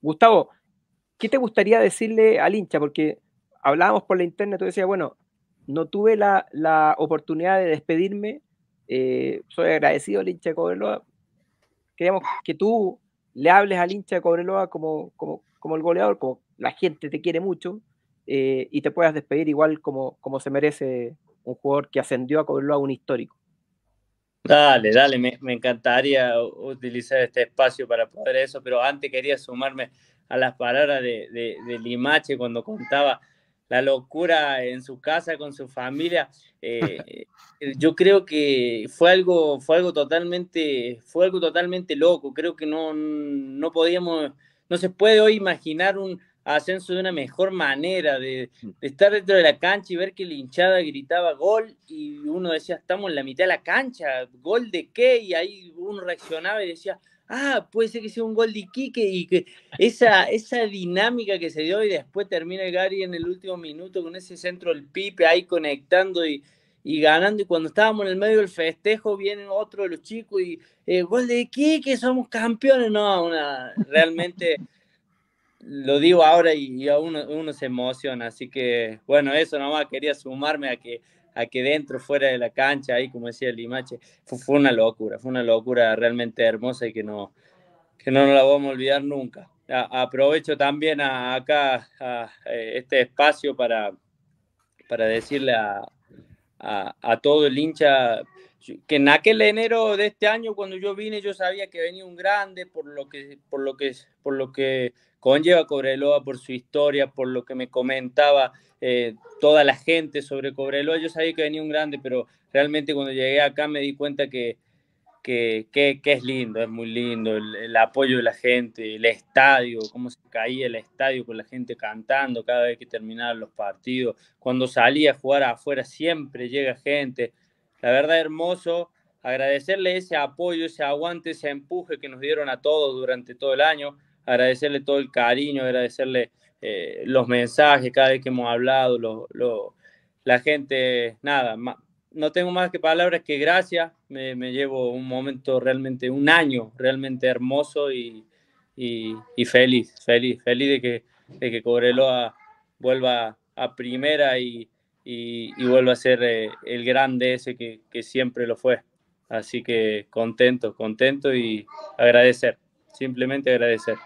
Gustavo, ¿qué te gustaría decirle al hincha? Porque hablábamos por la internet, tú decías, bueno, no tuve la, la oportunidad de despedirme, eh, soy agradecido al hincha de Cobreloa. Queríamos que tú le hables al hincha de Cobreloa como, como, como el goleador, como la gente te quiere mucho, eh, y te puedas despedir igual como, como se merece un jugador que ascendió a Cobreloa un histórico. Dale, dale, me, encantaría utilizar este espacio para poder eso, pero antes quería sumarme a las palabras de, de, de Limache cuando contaba la locura en su casa con su familia. Eh, yo creo que fue algo, fue algo totalmente, fue algo totalmente loco. Creo que no, no podíamos, no se puede hoy imaginar un ascenso de una mejor manera, de, de estar dentro de la cancha y ver que la hinchada gritaba gol y uno decía, estamos en la mitad de la cancha, gol de qué, y ahí uno reaccionaba y decía, ah, puede ser que sea un gol de Iquique y que esa, esa dinámica que se dio y después termina Gary en el último minuto con ese centro del Pipe ahí conectando y, y ganando y cuando estábamos en el medio del festejo viene otro de los chicos y eh, gol de Iquique, somos campeones, no, una, realmente lo digo ahora y, y uno, uno se emociona, así que bueno, eso nomás quería sumarme a que a que dentro, fuera de la cancha, ahí como decía Limache, fue, una locura, fue una locura realmente hermosa y que no, que no nos la vamos a olvidar nunca. Aprovecho también a, acá a, este espacio para, para decirle a, a, todo el hincha que en aquel enero de este año cuando yo vine yo sabía que venía un grande por lo que por lo que por lo que conlleva Cobreloa por su historia por lo que me comentaba eh, toda la gente sobre Cobreloa. Yo sabía que venía un grande, pero realmente cuando llegué acá me di cuenta que, que, es lindo, es muy lindo el, apoyo de la gente, el estadio, cómo se caía el estadio con la gente cantando cada vez que terminaban los partidos. Cuando salía a jugar afuera siempre llega gente. La verdad, hermoso. Agradecerle ese apoyo, ese aguante, ese empuje que nos dieron a todos durante todo el año. Agradecerle todo el cariño, agradecerle eh, los mensajes cada vez que hemos hablado, lo, la gente, nada, no tengo más que palabras que gracias, me, llevo un momento realmente, un año realmente hermoso y, y, y feliz, feliz, feliz de que, de que Cobreloa vuelva a primera y, y, y vuelva a ser eh, el grande ese que, que siempre lo fue. Así que contento, contento y agradecer, simplemente agradecer.